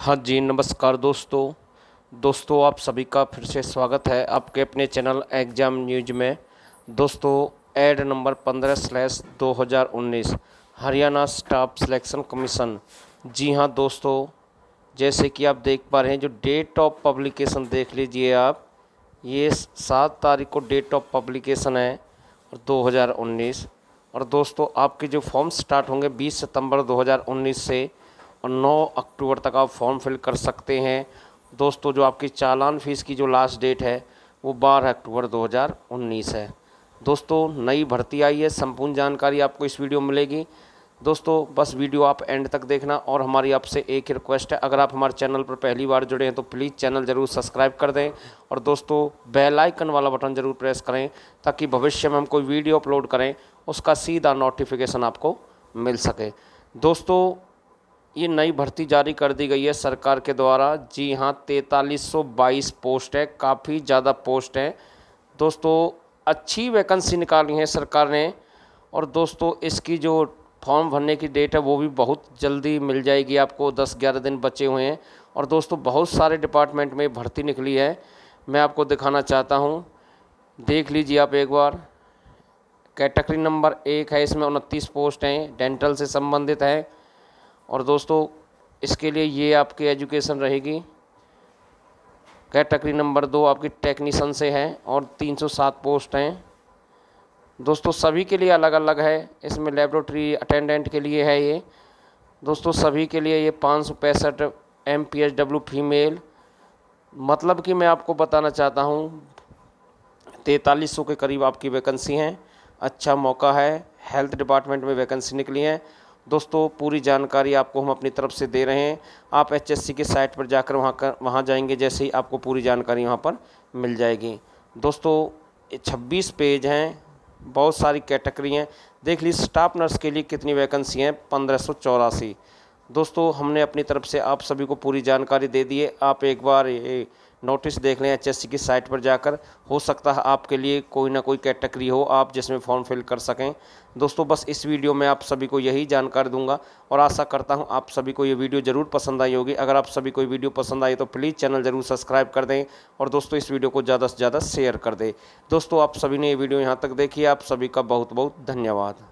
हाँ जी, नमस्कार दोस्तों। दोस्तों, आप सभी का फिर से स्वागत है आपके अपने चैनल एग्ज़ाम न्यूज़ में। दोस्तों एड नंबर पंद्रह स्लैश दो हज़ार उन्नीस, हरियाणा स्टाफ सिलेक्शन कमीशन। जी हाँ दोस्तों, जैसे कि आप देख पा रहे हैं, जो डेट ऑफ़ पब्लिकेशन देख लीजिए आप, ये सात तारीख को डेट ऑफ़ पब्लिकेशन है और 2019 और दोस्तों, आपके जो फॉर्म स्टार्ट होंगे 20 सितंबर 2019 से और 9 अक्टूबर तक आप फॉर्म फिल कर सकते हैं। दोस्तों, जो आपकी चालान फ़ीस की जो लास्ट डेट है, वो 12 अक्टूबर 2019 है। दोस्तों, नई भर्ती आई है, संपूर्ण जानकारी आपको इस वीडियो में मिलेगी। दोस्तों, बस वीडियो आप एंड तक देखना और हमारी आपसे एक ही रिक्वेस्ट है। अगर आप हमारे चैनल पर पहली बार जुड़े हैं तो प्लीज़ चैनल ज़रूर सब्सक्राइब कर दें और दोस्तों बेल आइकन वाला बटन ज़रूर प्रेस करें ताकि भविष्य में हम कोई वीडियो अपलोड करें, उसका सीधा नोटिफिकेशन आपको मिल सके। दोस्तों ये नई भर्ती जारी कर दी गई है सरकार के द्वारा। जी हाँ तैतालीस सौ बाईस पोस्ट है, काफ़ी ज़्यादा पोस्ट है। दोस्तों, अच्छी वैकेंसी निकाली है सरकार ने, और दोस्तों, इसकी जो फॉर्म भरने की डेट है, वो भी बहुत जल्दी मिल जाएगी आपको। दस ग्यारह दिन बचे हुए हैं, और दोस्तों, बहुत सारे डिपार्टमेंट में भर्ती निकली है। मैं आपको दिखाना चाहता हूँ। देख लीजिए आप एक बार। कैटेगरी नंबर एक है, इसमें उनतीस पोस्ट हैं, डेंटल से संबंधित है। और दोस्तों, इसके लिए ये आपकी एजुकेशन रहेगी। कैटेगरी नंबर दो आपकी टेक्नीसन से है और 307 पोस्ट हैं। दोस्तों, सभी के लिए अलग अलग है। इसमें लेबोरेटरी अटेंडेंट के लिए है ये। दोस्तों, सभी के लिए ये पाँच सौ पैंसठ M P H W female मतलब कि मैं आपको बताना चाहता हूँ, तैंतालीस सौ के करीब आपकी वैकेंसी हैं। अच्छा मौका है। हेल्थ डिपार्टमेंट में वैकेंसी निकली हैं। दोस्तों, पूरी जानकारी आपको हम अपनी तरफ़ से दे रहे हैं। आप एचएससी के साइट पर जाकर वहाँ कर, वहाँ जाएँगे, जैसे ही आपको पूरी जानकारी वहाँ पर मिल जाएगी। दोस्तों छब्बीस पेज हैं, बहुत सारी कैटेगरी हैं। देख लीजिए, स्टाफ नर्स के लिए कितनी वैकेंसी हैं? पंद्रह दोस्तों, हमने अपनी तरफ़ से आप सभी को पूरी जानकारी दे दी है। आप एक बार नोटिस देख लें एच की साइट पर जाकर हो सकता है आपके लिए कोई ना कोई कैटेगरी हो आप जिसमें फॉर्म फिल कर सकें। दोस्तों, बस इस वीडियो में आप सभी को यही जानकारी दूँगा और आशा करता हूँ आप सभी को ये वीडियो ज़रूर पसंद आई होगी। अगर आप सभी को वीडियो पसंद आई तो प्लीज़ चैनल ज़रूर सब्सक्राइब कर दें और दोस्तों, इस वीडियो को ज़्यादा से ज़्यादा शेयर कर दें। दोस्तों, आप सभी ने ये वीडियो यहाँ तक देखी, आप सभी का बहुत बहुत धन्यवाद।